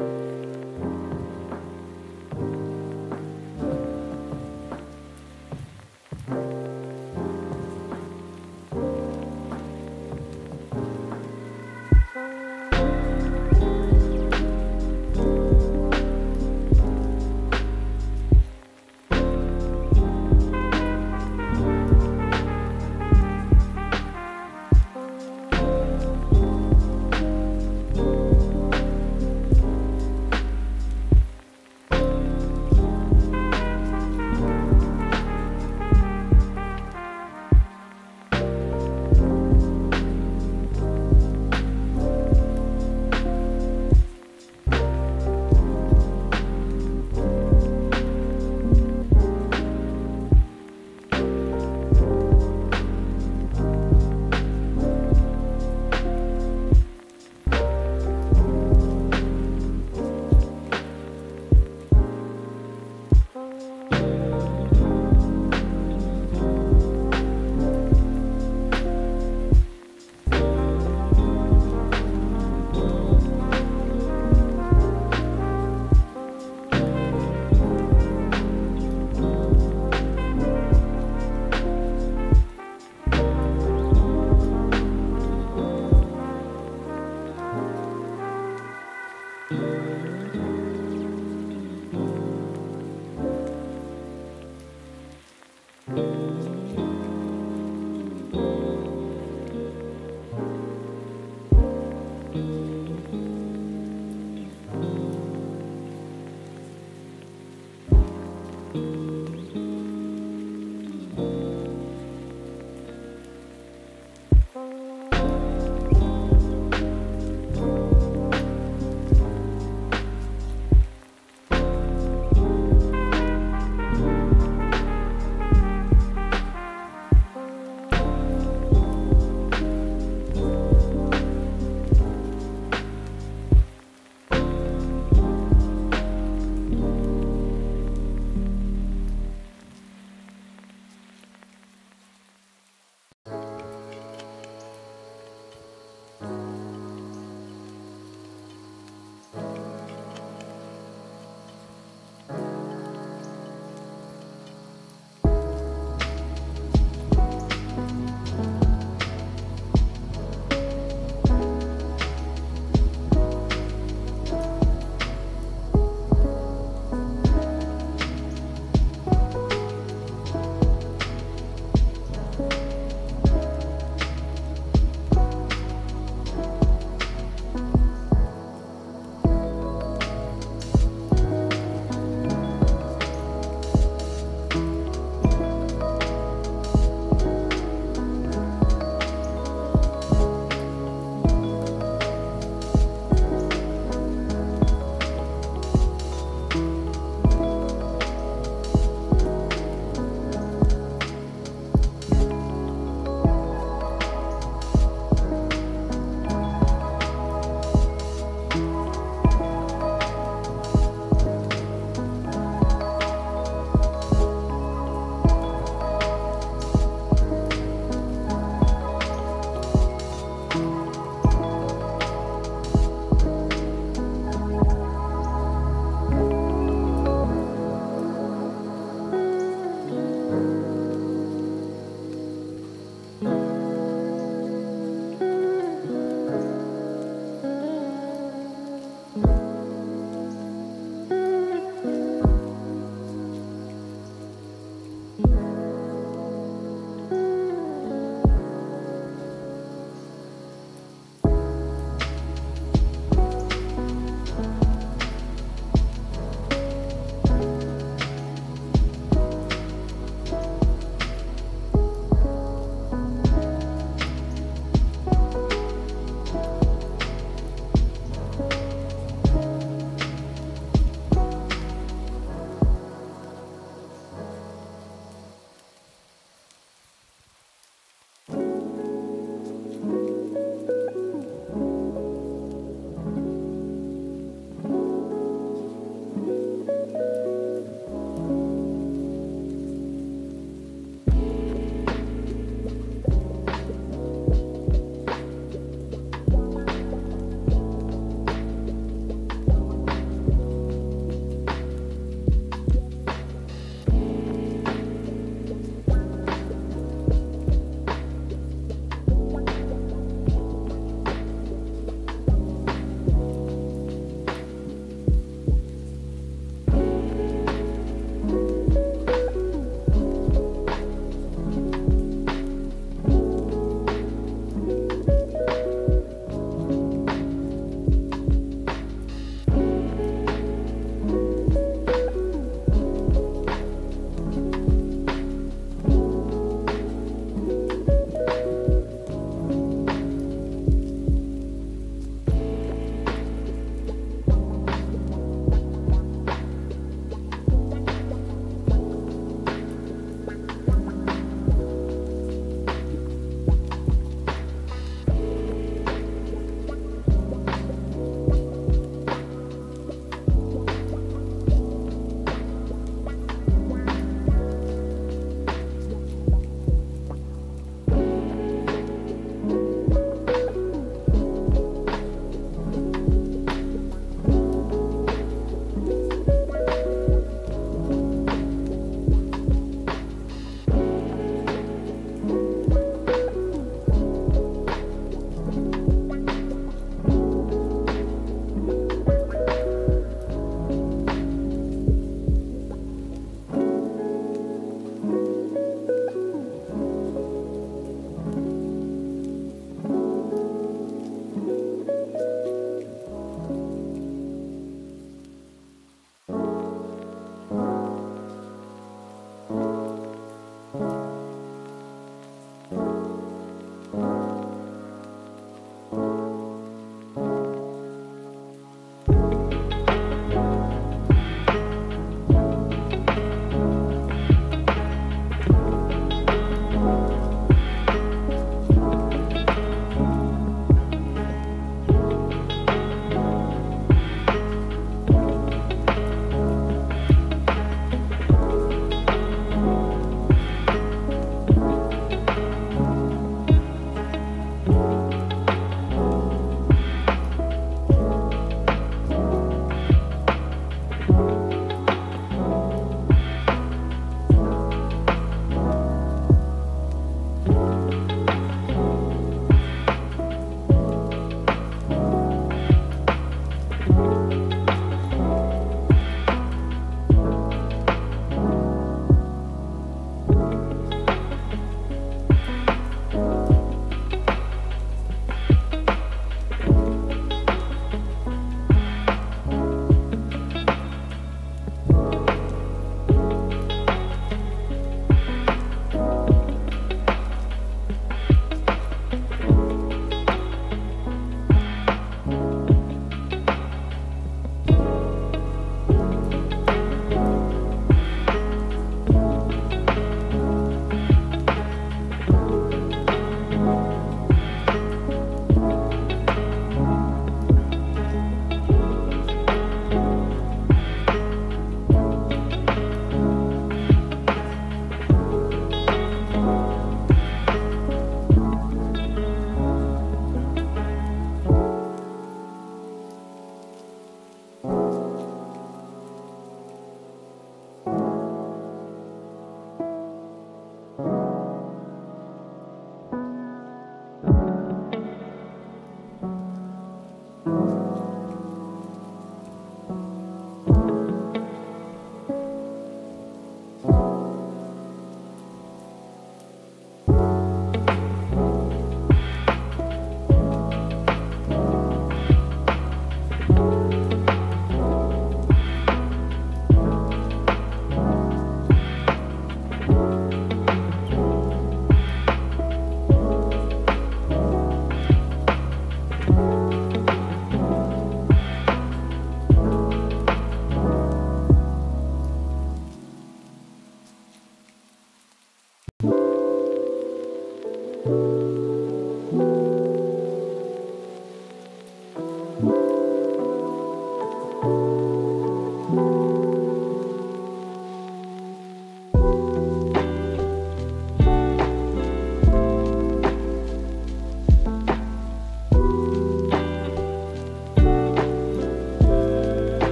tomorrow.